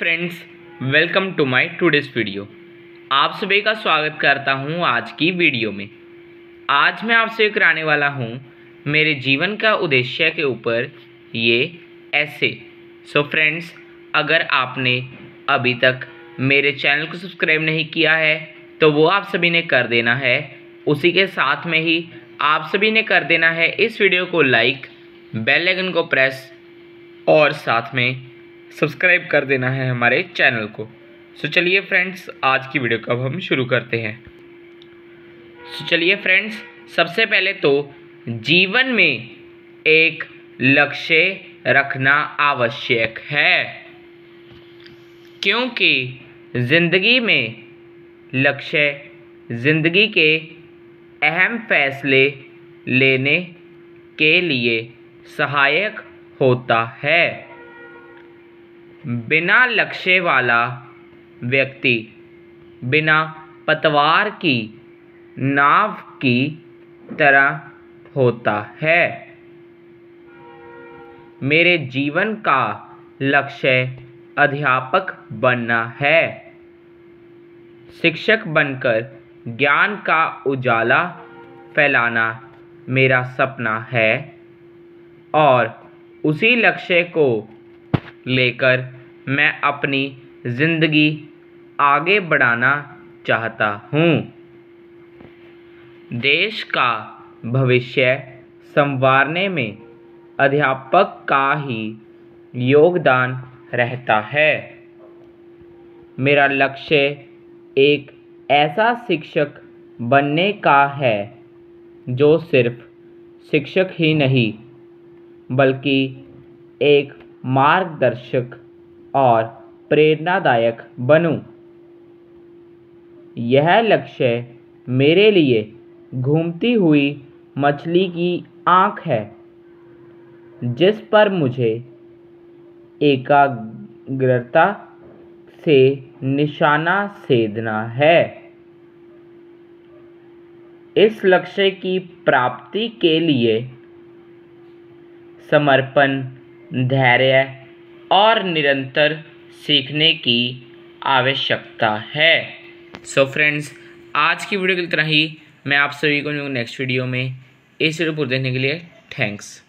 Friends welcome to my today's video आप सभी का स्वागत करता हूँ आज की वीडियो में। आज मैं आपसे कराने वाला हूँ मेरे जीवन का उद्देश्य के ऊपर ये ऐसे सो फ्रेंड्स अगर आपने अभी तक मेरे चैनल को सब्सक्राइब नहीं किया है तो वो आप सभी ने कर देना है। उसी के साथ में ही आप सभी ने कर देना है इस वीडियो को लाइक बेल को प्रेस और साथ में सब्सक्राइब कर देना है हमारे चैनल को। सो चलिए फ्रेंड्स आज की वीडियो को अब हम शुरू करते हैं। सो चलिए फ्रेंड्स सबसे पहले तो जीवन में एक लक्ष्य रखना आवश्यक है। क्योंकि ज़िंदगी में लक्ष्य, ज़िंदगी के अहम फैसले लेने के लिए सहायक होता है। बिना लक्ष्य वाला व्यक्ति, बिना पतवार की, नाव की तरह होता है। मेरे जीवन का लक्ष्य अध्यापक बनना है। शिक्षक बनकर ज्ञान का उजाला फैलाना मेरा सपना है और उसी लक्ष्य को लेकर मैं अपनी ज़िंदगी आगे बढ़ाना चाहता हूँ। देश का भविष्य संवारने में अध्यापक का ही योगदान रहता है। मेरा लक्ष्य एक ऐसा शिक्षक बनने का है जो सिर्फ़ शिक्षक ही नहीं, बल्कि एक मार्गदर्शक और प्रेरणादायक बनूं। यह लक्ष्य मेरे लिए घूमती हुई मछली की आँख है, जिस पर मुझे एकाग्रता से निशाना सेधना है इस लक्ष्य की प्राप्ति के लिए समर्पण धैर्य और निरंतर सीखने की आवश्यकता है। सो so फ्रेंड्स आज की वीडियो की तरह ही। मैं आप सभी को नेक्स्ट वीडियो में। इस वीडियो पर देखने के लिए थैंक्स